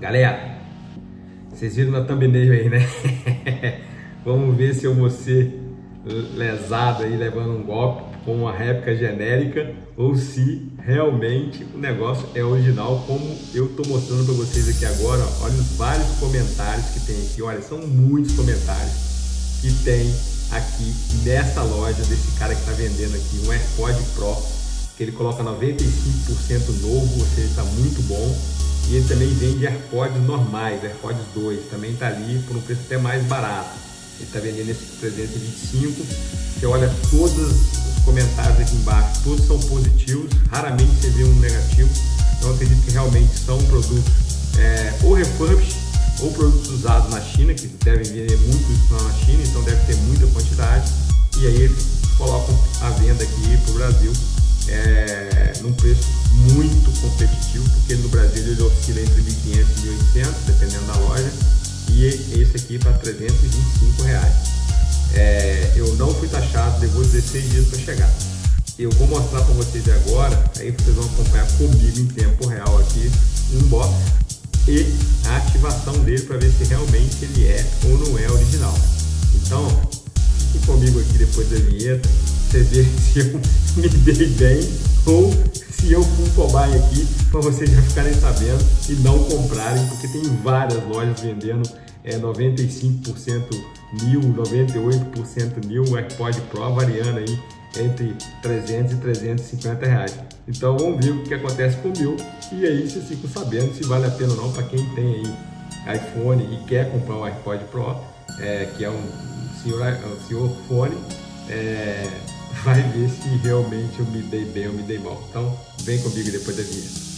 Galera, vocês viram na thumbnail aí, né? Vamos ver se eu vou ser lesado aí, levando um golpe com uma réplica genérica ou se realmente o negócio é original, como eu estou mostrando para vocês aqui agora. Olha os vários comentários que tem aqui. Olha, são muitos comentários que tem aqui nessa loja desse cara que está vendendo aqui um AirPod Pro, que ele coloca 95% novo, ou seja, está muito bom. E ele também vende AirPods normais, AirPods 2, também está ali por um preço até mais barato. Ele está vendendo esse 325. Você olha todos os comentários aqui embaixo, todos são positivos, raramente você vê um negativo. Então acredito que realmente são produtos é, ou refurbished ou produtos usados na China, que devem vender muito isso na China, então deve ter muita quantidade. E aí eles colocam a venda aqui para o Brasil é, num preço muito competitivo, porque no Brasil ele oscila entre 1.500 e 1.800, dependendo da loja, e esse aqui está 325 reais. É, eu não fui taxado, levou 16 dias para chegar. Eu vou mostrar para vocês agora, aí vocês vão acompanhar comigo em tempo real aqui, um box e a ativação dele para ver se realmente ele é ou não é original. Então, fique comigo aqui depois da vinheta, vocês verem se eu me dei bem ou se eu fui cobaia aqui para vocês já ficarem sabendo e não comprarem, porque tem várias lojas vendendo é, 95% mil, 98% mil AirPod Pro variando aí entre 300 e 350 reais. Então vamos ver o que acontece com o meu e aí vocês ficam sabendo se vale a pena ou não para quem tem aí iPhone e quer comprar um AirPod Pro, é, que é um senhor, um senhor fone, é, vai ver se realmente eu me dei bem ou me dei mal. Então vem comigo depois da vinheta.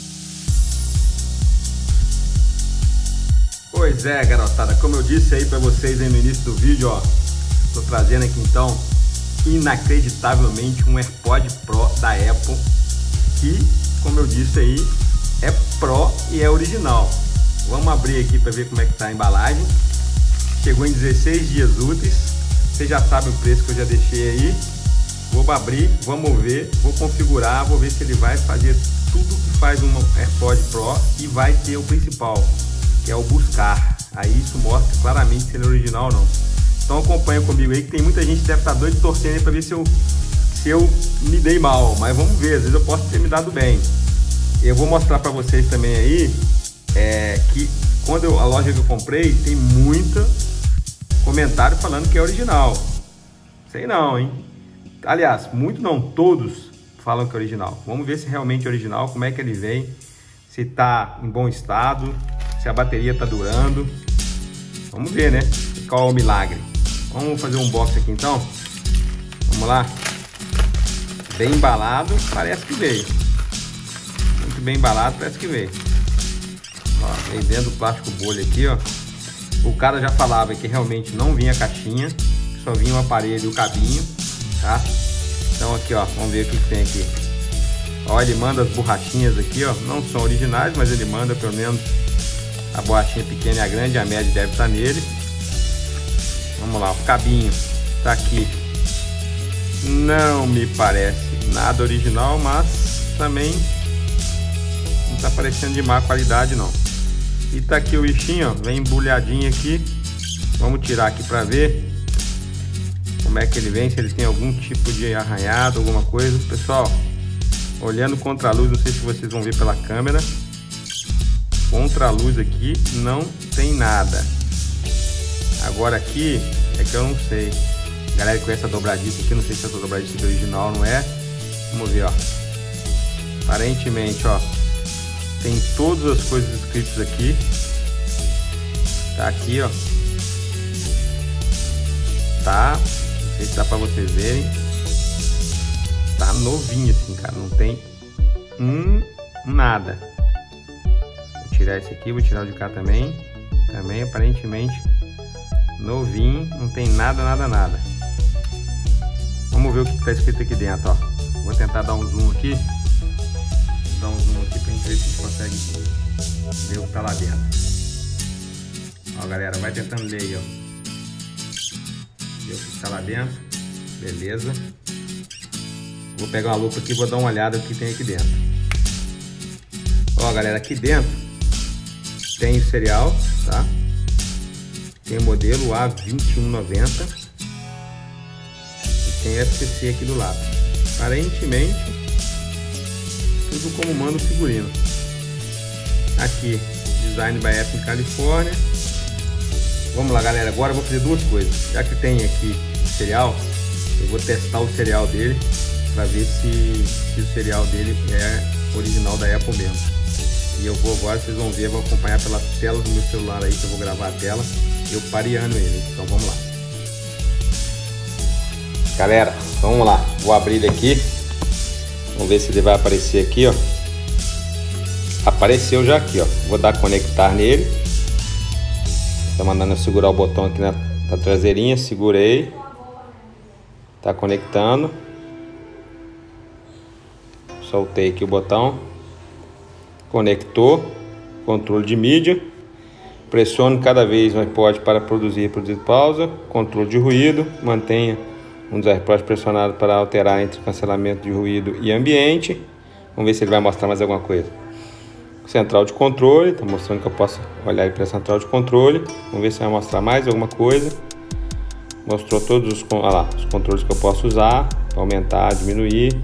Pois é, garotada, como eu disse aí para vocês aí no início do vídeo, ó, tô trazendo aqui então inacreditavelmente um AirPod Pro da Apple que, como eu disse aí, é Pro e é original. Vamos abrir aqui para ver como é que tá a embalagem. Chegou em 16 dias úteis. Você já sabe o preço que eu já deixei aí. Vou abrir, vamos ver, vou configurar, vou ver se ele vai fazer tudo que faz um AirPod Pro e vai ter o principal, que é o buscar. Aí isso mostra claramente se ele é original ou não. Então acompanha comigo aí que tem muita gente que deve estar tá doido torcendo para ver se eu, se eu me dei mal, mas vamos ver, às vezes eu posso ter me dado bem. Eu vou mostrar para vocês também aí é, que quando eu, a loja que eu comprei tem muita comentário falando que é original. Sei não, hein? Aliás, muito não, todos falam que é original. Vamos ver se realmente é original, como é que ele vem, se está em bom estado, se a bateria está durando. Vamos ver, né? Qual é o milagre. Vamos fazer um box aqui então. Vamos lá. Bem embalado, parece que veio. Muito bem embalado, parece que veio. Ó, veio dentro do plástico bolha aqui, ó. O cara já falava que realmente não vinha caixinha, só vinha o aparelho e o cabinho tá? Então aqui, ó, vamos ver o que, tem aqui. Ó, ele manda as borrachinhas aqui, ó, não são originais, mas ele manda pelo menos a borrachinha pequena e a grande, a média deve estar nele. Vamos lá, o cabinho tá aqui. Não me parece nada original, mas também não tá parecendo de má qualidade não. E tá aqui o bichinho, ó, vem embrulhadinho aqui. Vamos tirar aqui para ver como é que ele vem, se ele tem algum tipo de arranhado, alguma coisa. Pessoal, olhando contra a luz, não sei se vocês vão ver pela câmera. Contra a luz aqui não tem nada. Agora aqui é que eu não sei. Galera com essa dobradiça aqui, não sei se essa dobradiça é original não é. Vamos ver, ó. Aparentemente, ó. Tem todas as coisas escritas aqui. Tá aqui, ó. Tá sei se dá pra vocês verem. Tá novinho assim, cara. Não tem um nada. Vou tirar esse aqui, vou tirar o de cá também. Também aparentemente novinho. Não tem nada, nada, nada. Vamos ver o que tá escrito aqui dentro, ó. Vou tentar dar um zoom aqui. Vou dar um zoom aqui pra gente ver se a gente consegue ver o que tá lá dentro. Ó, galera, vai tentando ler aí, ó que está lá dentro. Beleza. Vou pegar uma lupa aqui e vou dar uma olhada no que tem aqui dentro. Ó, galera, aqui dentro tem o cereal, tá? Tem o modelo A2190 e tem FCC aqui do lado. Aparentemente, tudo como manda o figurino. Aqui, Design by Apple em Califórnia. Vamos lá, galera. Agora eu vou fazer duas coisas. Já que tem aqui cereal, eu vou testar o cereal dele para ver se, se o cereal dele é original da Apple mesmo. E eu vou agora, vocês vão ver, vou acompanhar pela tela do meu celular aí, que eu vou gravar a tela, eu pareando ele. Então vamos lá. Galera, vamos lá. Vou abrir ele aqui. Vamos ver se ele vai aparecer aqui, ó. Apareceu já aqui, ó. Vou dar conectar nele. Tá mandando eu segurar o botão aqui na, na traseirinha. Segurei. Tá conectando. Soltei aqui o botão. Conectou. Controle de mídia. Pressione cada vez mais pode para produzir e produzir pausa. Controle de ruído. Mantenha um dos AirPods pressionado para alterar entre cancelamento de ruído e ambiente. Vamos ver se ele vai mostrar mais alguma coisa. Central de controle, está mostrando que eu posso olhar para a central de controle. Vamos ver se vai mostrar mais alguma coisa. Mostrou todos os, lá, os controles que eu posso usar, aumentar, diminuir.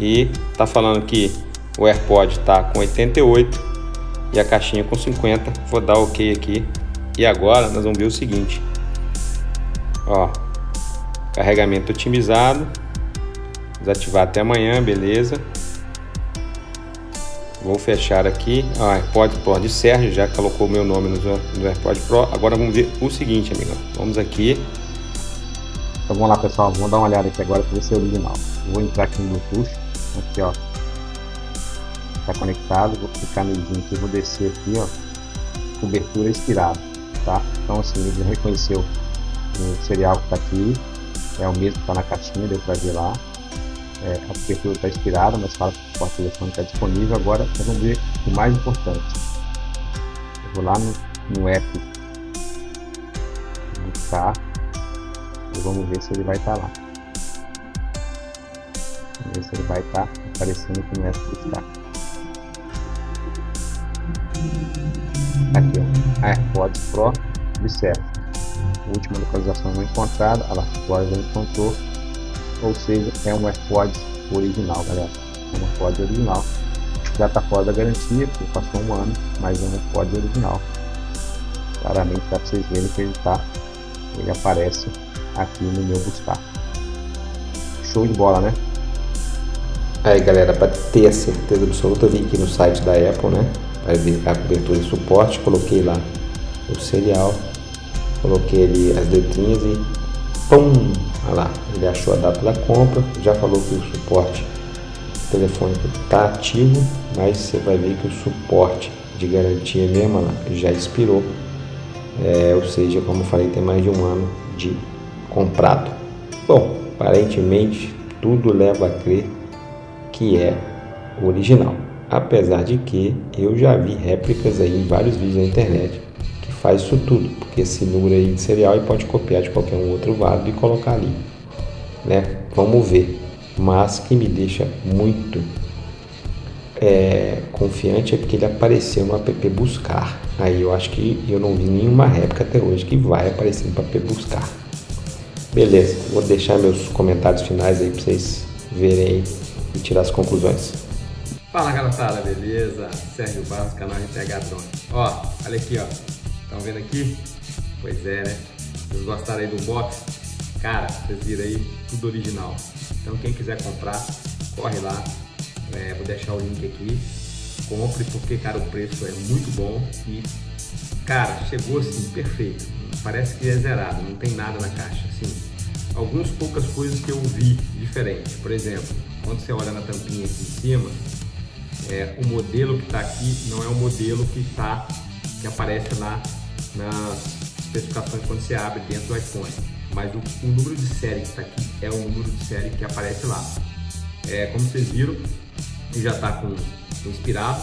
E tá falando que o AirPod está com 88 e a caixinha com 50. Vou dar OK aqui. E agora nós vamos ver o seguinte. Ó, carregamento otimizado. Desativar até amanhã, beleza. Vou fechar aqui. Ó, AirPod Pro de Sérgio já colocou o meu nome no, no AirPod Pro. Agora vamos ver o seguinte, amigo. Vamos aqui. Então vamos lá, pessoal. Vamos dar uma olhada aqui agora para ver se é original. Vou entrar aqui no Bluetooth aqui ó está conectado vou clicar no e vou descer aqui ó cobertura expirada tá então assim ele reconheceu o serial que está aqui é o mesmo que está na caixinha deu para ver lá é, a cobertura está expirada mas fala que o porta telefone está disponível agora vamos ver o mais importante eu vou lá no, no app buscar e vamos ver se ele vai estar tá lá Vamos ver se ele vai estar tá aparecendo aqui no Extra Destaque. Aqui, ó. AirPods Pro Observe. Última localização não encontrada. Olha lá, agora já encontrou. Ou seja, é um AirPods original, galera. É um AirPods original. Já está fora da garantia, porque passou um ano, mas é um AirPods original. Claramente dá para vocês verem que ele tá, ele aparece aqui no meu buscar. Show de bola, né? Aí galera, para ter a certeza absoluta, eu vim aqui no site da Apple, né? Para verificar a cobertura e suporte, coloquei lá o serial, coloquei ali as letrinhas e pum! Olha lá, ele achou a data da compra, já falou que o suporte telefônico está ativo, mas você vai ver que o suporte de garantia mesmo lá, já expirou. É, ou seja, como eu falei, tem mais de um ano de comprado. Bom, aparentemente tudo leva a crer que é original. Apesar de que eu já vi réplicas aí em vários vídeos na internet que faz isso tudo, porque esse número aí de serial e pode copiar de qualquer um outro válido e colocar ali, né? Vamos ver. Mas que me deixa muito é, confiante é porque ele apareceu no app buscar. Aí eu acho que eu não vi nenhuma réplica até hoje que vai aparecer no app buscar. Beleza, vou deixar meus comentários finais aí para vocês verem e tirar as conclusões. Fala garotada, beleza? Sérgio Barros, canal RTH Drone. Ó, olha aqui, ó. Estão vendo aqui? Pois é, né? Vocês gostaram aí do box? Cara, vocês viram aí, tudo original. Então quem quiser comprar, corre lá. É, vou deixar o link aqui. Compre porque, cara, o preço é muito bom e, cara, chegou assim, perfeito. Parece que é zerado, não tem nada na caixa, assim. Algumas poucas coisas que eu vi diferente. Por exemplo, quando você olha na tampinha aqui em cima, é, o modelo que está aqui não é o modelo que tá, que aparece lá nas especificações quando você abre dentro do iPhone. Mas o, o número de série que está aqui é o número de série que aparece lá. É, como vocês viram, já está com, inspirado.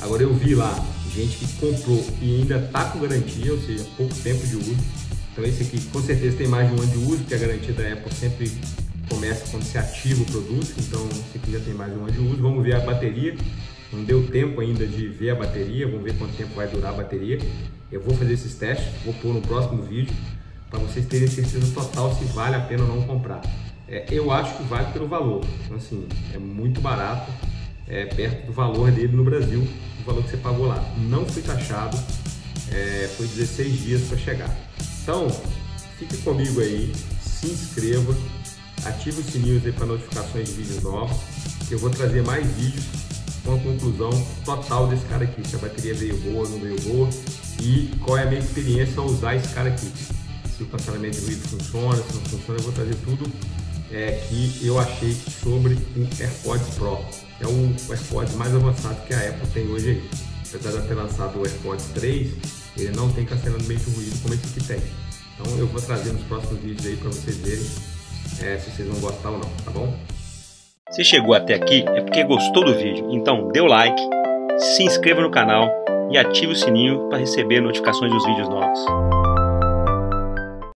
Agora eu vi lá gente que comprou e ainda está com garantia, ou seja, pouco tempo de uso. Então esse aqui com certeza tem mais de um ano de uso, porque a garantia da Apple sempre começa quando se ativa o produto, então esse aqui já tem mais um ano de uso. Vamos ver a bateria. Não deu tempo ainda de ver a bateria, vamos ver quanto tempo vai durar a bateria. Eu vou fazer esses testes, vou pôr no próximo vídeo para vocês terem certeza total se vale a pena ou não comprar. É, eu acho que vale pelo valor, então, assim, é muito barato, é, perto do valor dele no Brasil, o valor que você pagou lá. Não foi taxado, é, foi 16 dias para chegar. Então, fique comigo aí, se inscreva, ative o sininho para notificações de vídeos novos, que eu vou trazer mais vídeos com a conclusão total desse cara aqui, se a bateria veio boa, não veio boa e qual é a minha experiência ao usar esse cara aqui. Se o cancelamento de ruído funciona, se não funciona, eu vou trazer tudo é, que eu achei sobre o AirPods Pro. É o AirPods mais avançado que a Apple tem hoje aí. Apesar de ter lançado o AirPods 3, ele não tem cancelamento de ruído como esse aqui tem. Então eu vou trazer nos próximos vídeos aí para vocês verem é, se vocês vão gostar ou não, tá bom? Se chegou até aqui é porque gostou do vídeo, então dê o like, se inscreva no canal e ative o sininho para receber notificações dos vídeos novos.